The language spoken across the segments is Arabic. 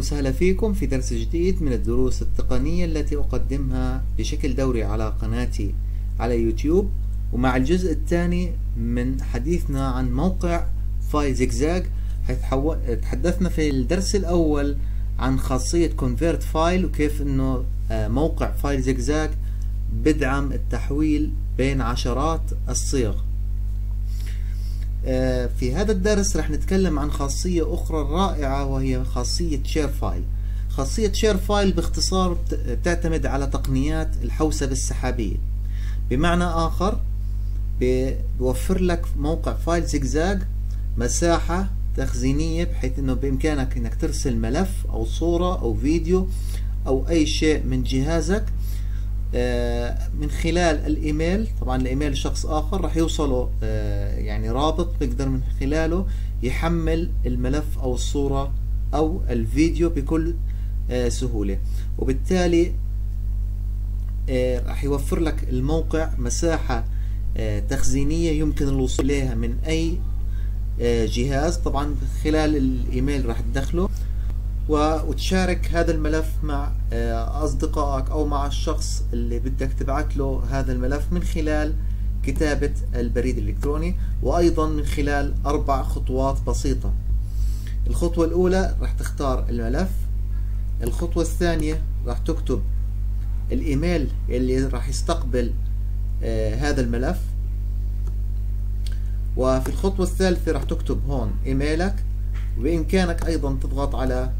وسهلا فيكم في درس جديد من الدروس التقنية التي أقدمها بشكل دوري على قناتي على يوتيوب ومع الجزء الثاني من حديثنا عن موقع FileZigZag حيث تحدثنا في الدرس الأول عن خاصية convert file وكيف إنه آه، موقع FileZigZag بدعم التحويل بين عشرات الصيغ. في هذا الدرس رح نتكلم عن خاصية أخرى رائعة وهي خاصية share file خاصية share file باختصار تعتمد على تقنيات الحوسبة السحابية. بمعنى آخر بيوفر لك موقع FileZigZag مساحة تخزينية بحيث إنه بإمكانك إنك ترسل ملف أو صورة أو فيديو أو أي شيء من جهازك. آه، من خلال الإيميل طبعا الإيميل شخص آخر راح يوصله آه، يعني رابط بيقدر من خلاله يحمل الملف أو الصورة أو الفيديو بكل آه، سهولة. وبالتالي راح يوفر لك الموقع مساحة تخزينية يمكن الوصول إليها من أي جهاز. طبعا خلال الإيميل راح تدخله. وتشارك هذا الملف مع آه، أصدقائك أو مع الشخص اللي بدك تبعت له هذا الملف من خلال كتابة البريد الإلكتروني وأيضا من خلال أربع خطوات بسيطة. الخطوة الأولى راح تختار الملف الخطوة الثانية راح تكتب الإيميل اللي راح يستقبل آه، هذا الملف. وفي الخطوة الثالثة راح تكتب هون إيميلك وبإمكانك أيضا تضغط على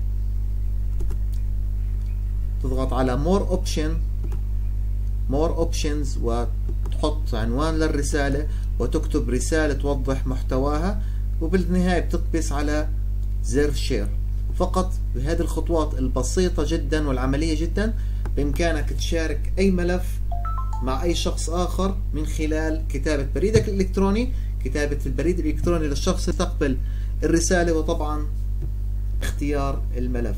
تضغط على more option more options وتحط عنوان للرسالة وتكتب رسالة توضح محتواها وبالنهاية بتقبس على زر شير فقط بهذه الخطوات البسيطة جدا والعملية جدا بإمكانك تشارك أي ملف مع أي شخص آخر من خلال كتابة بريدك الإلكتروني. كتابة البريد الإلكتروني للشخص يستقبل الرسالة وطبعا اختيار الملف.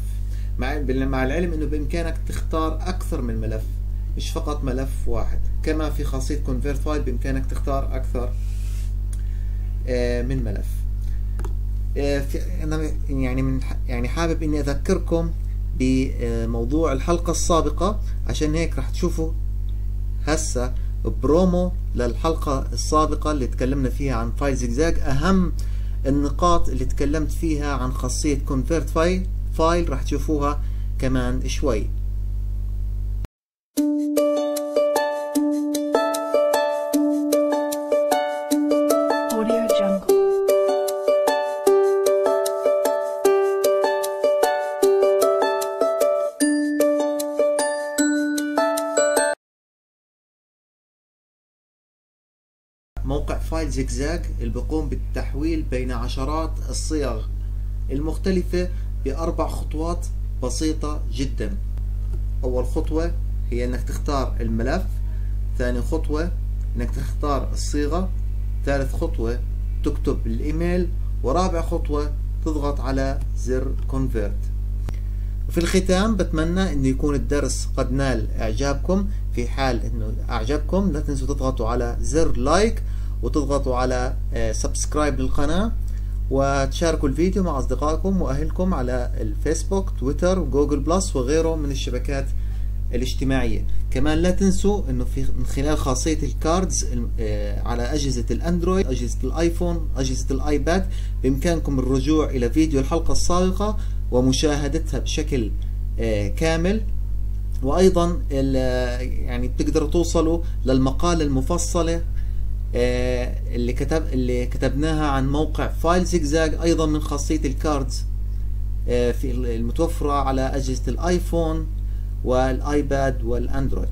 مع مع العلم إنه بإمكانك تختار أكثر من ملف مش فقط ملف واحد. كما في خاصية convert file بإمكانك تختار أكثر آه، من ملف. آه، أنا يعني من يعني حابب إني أذكركم بموضوع الحلقة السابقة عشان هيك راح تشوفوا هسه برومو للحلقة السابقة اللي تكلمنا فيها عن FileZigZag أهم النقاط اللي تكلمت فيها عن خاصية convert file فايل راح تشوفوها كمان شوي. موقع فايل زجزاج اللي بيقوم بالتحويل بين عشرات الصيغ المختلفة بأربع خطوات بسيطة جدا. أول خطوة هي أنك تختار الملف ثاني خطوة أنك تختار الصيغة ثالث خطوة تكتب الإيميل ورابع خطوة تضغط على زر convert. وفي الختام بتمنى إنه يكون الدرس قد نال إعجابكم في حال إنه اعجبكم لا تنسوا تضغطوا على زر like وتضغطوا على subscribe آه، للقناة. وتشاركوا الفيديو مع أصدقائكم وأهلكم على الفيسبوك تويتر وجوجل بلس وغيره من الشبكات الاجتماعية. كمان لا تنسوا إنه في من خلال خاصية ال cards آه، على أجهزة الأندرويد أجهزة الآيفون أجهزة الآيباد بإمكانكم الرجوع إلى فيديو الحلقة السابقة ومشاهدتها بشكل آه، كامل. وأيضا يعني بتقدروا توصلوا للمقالة المفصلة آه، اللي كتب اللي كتبناها عن موقع FileZigZag أيضا من خاصية ال cards آه، في المتوفرة على أجهزة الآيفون والآيباد والأندرويد.